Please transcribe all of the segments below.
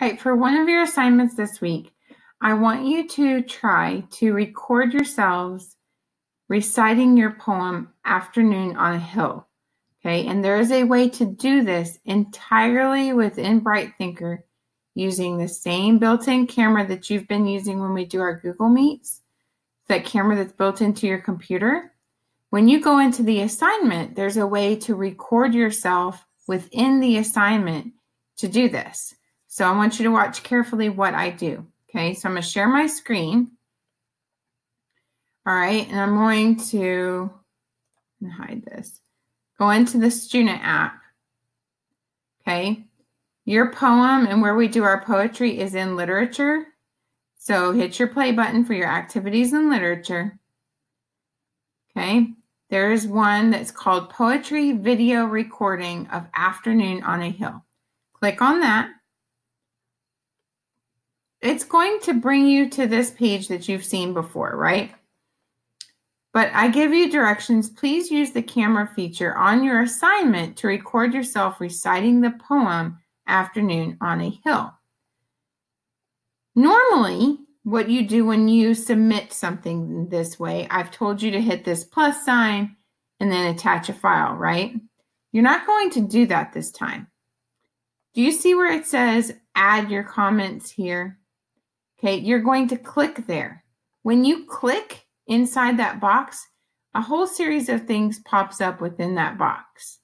All right, for one of your assignments this week, I want you to try to record yourselves reciting your poem Afternoon on a Hill. Okay, and there is a way to do this entirely within Bright Thinker using the same built in camera that you've been using when we do our Google Meets, that camera that's built into your computer. When you go into the assignment, there's a way to record yourself within the assignment to do this. So I want you to watch carefully what I do. Okay, so I'm going to share my screen. All right, and I'm going to hide this. Go into the student app. Okay, your poem and where we do our poetry is in literature. So hit your play button for your activities in literature. Okay, there's one that's called Poetry Video Recording of Afternoon on a Hill. Click on that. It's going to bring you to this page that you've seen before, right? But I give you directions. Please use the camera feature on your assignment to record yourself reciting the poem Afternoon on a Hill. Normally, what you do when you submit something this way, I've told you to hit this plus sign and then attach a file, right? You're not going to do that this time. Do you see where it says add your comments here? Okay, you're going to click there. When you click inside that box, a whole series of things pops up within that box.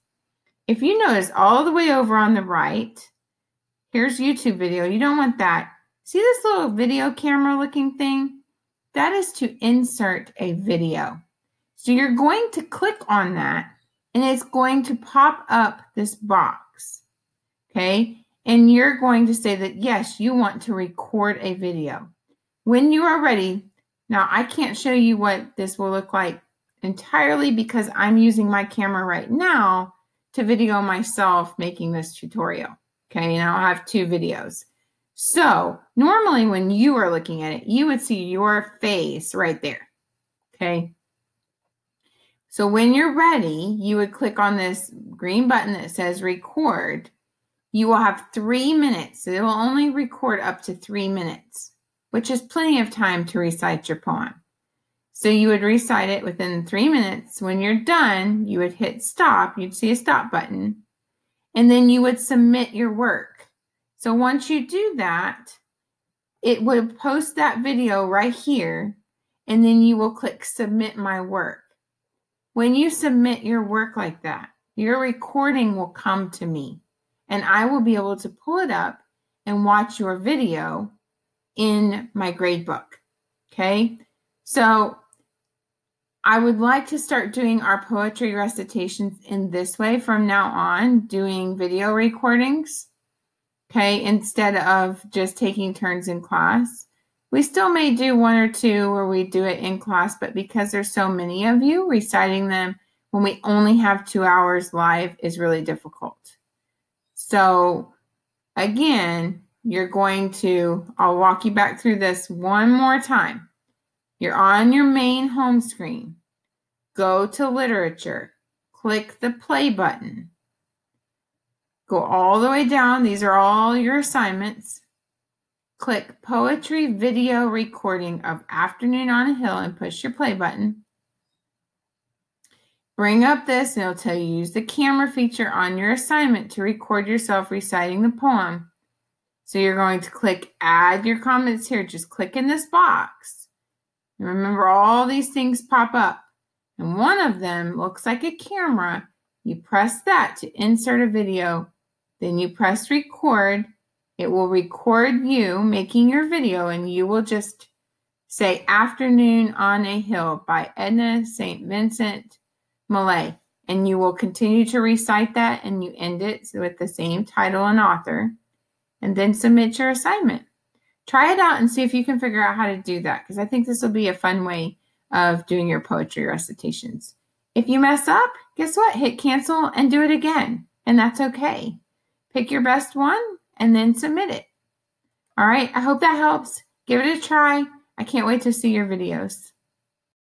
If you notice all the way over on the right, here's YouTube video. You don't want that. See this little video camera looking thing? That is to insert a video. So you're going to click on that and it's going to pop up this box. Okay. And you're going to say that, yes, you want to record a video. When you are ready, now I can't show you what this will look like entirely because I'm using my camera right now to video myself making this tutorial. Okay, now I have two videos. So normally when you are looking at it, you would see your face right there. Okay. So when you're ready, you would click on this green button that says record you will have three minutes. It will only record up to three minutes, which is plenty of time to recite your poem. So you would recite it within three minutes. When you're done, you would hit stop. You'd see a stop button. And then you would submit your work. So once you do that, it would post that video right here. And then you will click submit my work. When you submit your work like that, your recording will come to me and I will be able to pull it up and watch your video in my grade book. Okay. So I would like to start doing our poetry recitations in this way from now on, doing video recordings. Okay. Instead of just taking turns in class. We still may do one or two where we do it in class, but because there's so many of you, reciting them when we only have two hours live is really difficult. So again, you're going to, I'll walk you back through this one more time. You're on your main home screen. Go to literature. Click the play button. Go all the way down. These are all your assignments. Click poetry video recording of Afternoon on a Hill and push your play button. Bring up this and it'll tell you use the camera feature on your assignment to record yourself reciting the poem. So you're going to click add your comments here. Just click in this box. And remember all these things pop up. And one of them looks like a camera. You press that to insert a video. Then you press record. It will record you making your video and you will just say Afternoon on a Hill by Edna St. Vincent Millay, and you will continue to recite that and you end it with the same title and author, and then submit your assignment. Try it out and see if you can figure out how to do that because I think this will be a fun way of doing your poetry recitations. If you mess up, guess what? Hit cancel and do it again, and that's okay. Pick your best one and then submit it. All right, I hope that helps. Give it a try. I can't wait to see your videos.